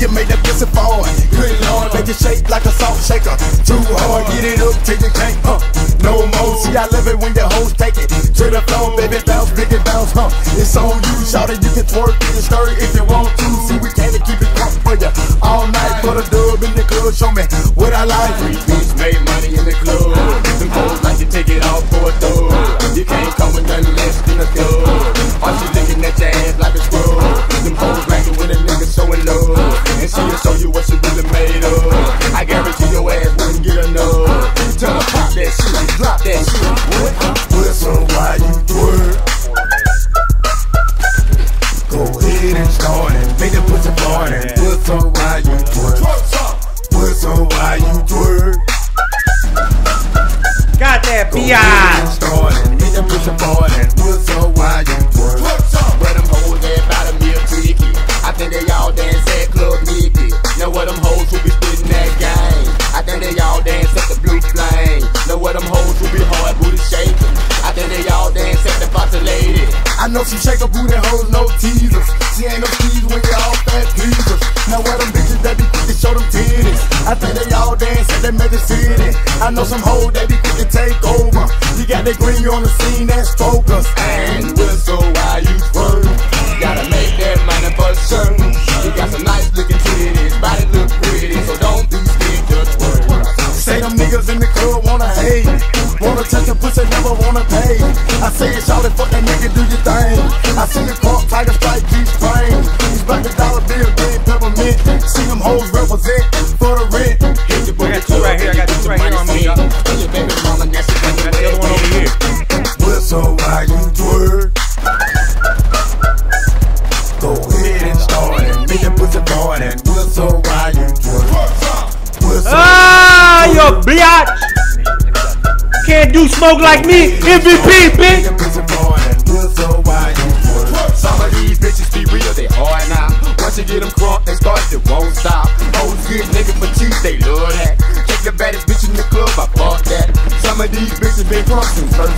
you make that pussy fall. Good lord, make it shake like a salt shaker. Too hard, get it up till you can't pump. No more, see, I love it when your hoes take it. To the floor, baby, bounce, big and bounce, huh? It's on you, shout it, you can twerk, you can stir if you want to. See, we can't keep it pumped for ya All night, put a dub in the club, show me what I like. Free beats, made money in the club. Them hoes like to take it off for a dub. You can't come with nothing less than a dub. Are you looking at your ass? Start it. Make the pussy party. Whistle while you twerk. Whistle while you twerk. Got that Go ahead and biatch. start it. Make the I know some shake a booty hoes, no teasers. She ain't no tease when you all fat pleasers. Now where them bitches that be quick to show them titties. I think they all dance at that Magic City. I know some hoes that be quick to take over. You got that green on the scene, that's focus. And whistle while you twerk. Gotta make that money for never wanna pay. I say it, shout it, fuck that nigga, do your thing. I see the crop, tiger strike, G spring. He's back the dollar bill, game peppermint. See them hoes represent for the rent. Hit your I got two right here, I got two right here on me. Tell your baby mama that she got Got the other one over here. Whistle while you twerk. Can't do smoke like me. MVP, bitch. Some of these bitches be real, they hard now. Once you get them crunk, they start, they won't stop. Hoes good nigga for cheap, they love that. Take the baddest bitch in the club, I fuck that. Some of these bitches been crunk since first.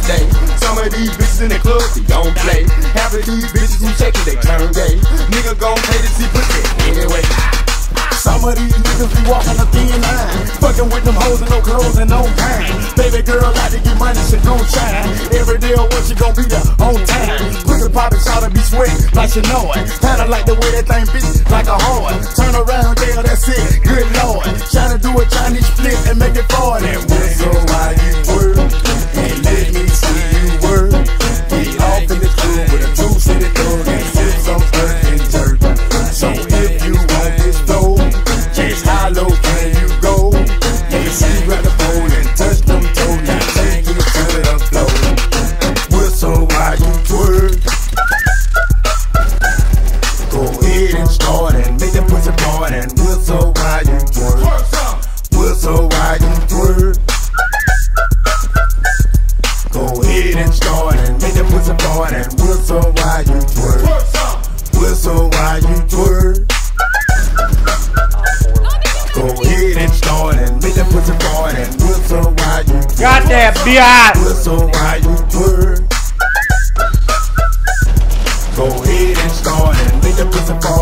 Some of these bitches in the club, they don't play. Half of these bitches who shaking, they turn gay. Nigga gon' pay to see pussy anyway. Some of these niggas be walking a thin line. Fucking with them hoes and no clothes and no pants. Baby girl I to get money, she gon' shine. Every day or what she gon' be the on time. Pussy poppin', shout be sweet, like she know it. Kinda like the way that thing be, like a horn. Turn around, yeah, that's it. Good lord. Tryna do a Chinese flip and make it 40. Whistle while you twerk. Whistle while you twerk. Go ahead and start and make that pussy part and whistle while you twerk. Got that biatch. Whistle while you twerk. Go ahead and start and make that pussy part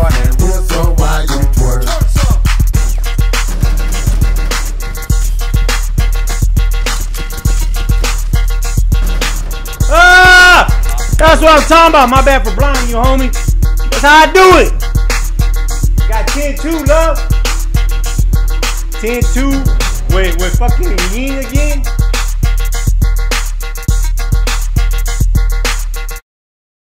that's what I'm talking about. My bad for blinding you, homie. That's how I do it. Got 10-2, love. 10-2 with, with fucking Ying again.